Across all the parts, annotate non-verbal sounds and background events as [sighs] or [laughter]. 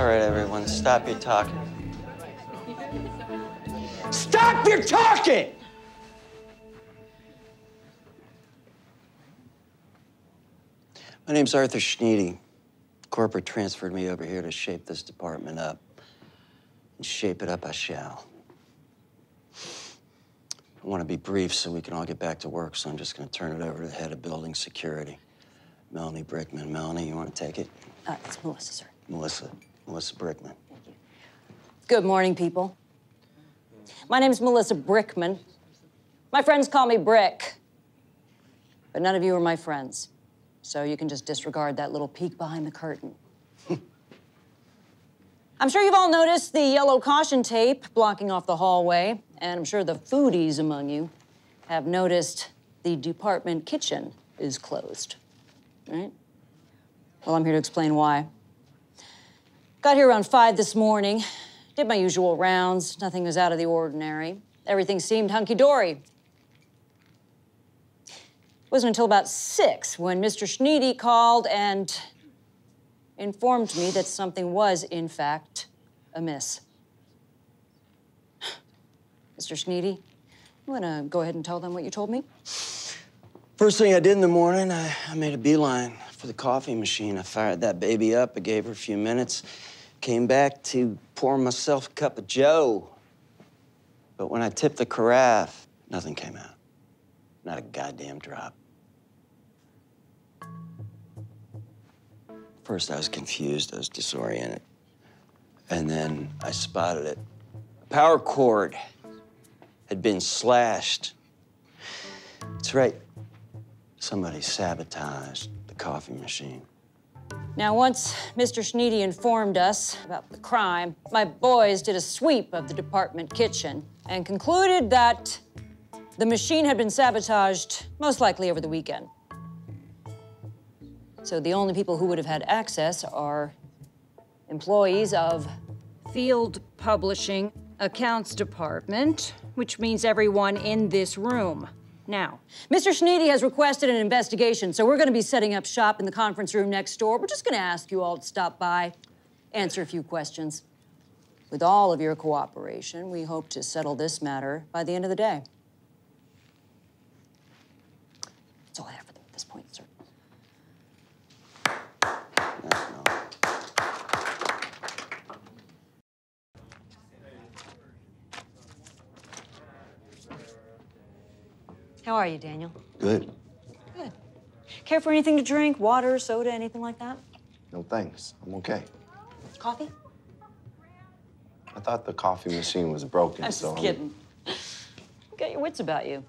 All right, everyone, stop your talking. Stop your talking! My name's Arthur Schneedy. Corporate transferred me over here to shape this department up. And shape it up I shall. I want to be brief so we can all get back to work, so I'm just going to turn it over to the head of building security, Melanie Brickman. Melanie, you want to take it? Uh, it's Melissa, sir. Melissa. Melissa Brickman. Good morning, people. My name's Melissa Brickman. My friends call me Brick. But none of you are my friends. So you can just disregard that little peek behind the curtain. [laughs] I'm sure you've all noticed the yellow caution tape blocking off the hallway, and I'm sure the foodies among you have noticed the department kitchen is closed, right? Well, I'm here to explain why. Got here around five this morning, did my usual rounds. Nothing was out of the ordinary. Everything seemed hunky dory. It wasn't until about six when Mr. Schneedy called and informed me that something was, in fact, amiss. [sighs] Mr. Schneedy, you want to go ahead and tell them what you told me? First thing I did in the morning, I, I made a beeline for the coffee machine. I fired that baby up. I gave her a few minutes. Came back to pour myself a cup of Joe. But when I tipped the carafe, nothing came out. Not a goddamn drop. First, I was confused. I was disoriented. And then I spotted it. A power cord had been slashed. That's right. Somebody sabotaged the coffee machine. Now, once Mr. Schneedy informed us about the crime, my boys did a sweep of the department kitchen and concluded that the machine had been sabotaged, most likely over the weekend. So the only people who would have had access are employees of Field Publishing Accounts Department, which means everyone in this room. Now, Mr. Schneedy has requested an investigation, so we're going to be setting up shop in the conference room next door. We're just going to ask you all to stop by, answer a few questions. With all of your cooperation, we hope to settle this matter by the end of the day. That's all I have for them at this point, sir. How are you, Daniel? Good. Good. Care for anything to drink? Water, soda, anything like that? No thanks. I'm okay. Coffee? I thought the coffee machine was broken, [laughs] I'm so just kidding. Get your wits about you.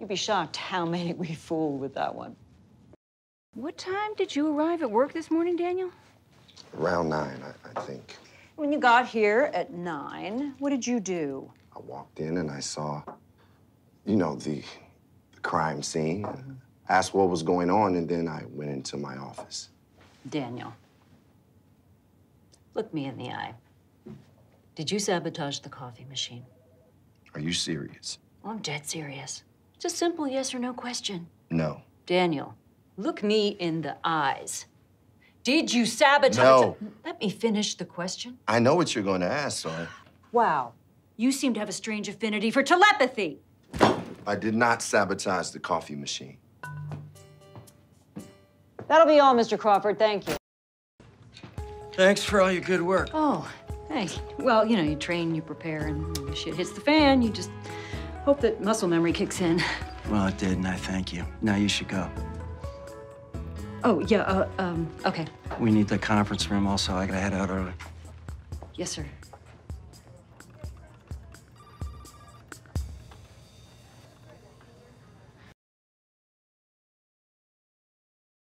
You'd be shocked how many we fooled with that one. What time did you arrive at work this morning, Daniel? around nine, I, I think. When you got here at nine, what did you do? I walked in and I saw, you know, the, the crime scene. Asked what was going on, and then I went into my office. Daniel, look me in the eye. Did you sabotage the coffee machine? Are you serious? Oh, I'm dead serious. It's a simple yes or no question. No. Daniel, look me in the eyes. Did you sabotage? No. Let me finish the question. I know what you're going to ask, so Wow. You seem to have a strange affinity for telepathy. I did not sabotage the coffee machine. That'll be all, Mr. Crawford. Thank you. Thanks for all your good work. Oh, hey. Well, you know, you train, you prepare, and when shit hits the fan, you just hope that muscle memory kicks in. Well, it did, and I thank you. Now you should go. Oh, yeah, uh, um, okay. We need the conference room also. I gotta head out early. Yes, sir.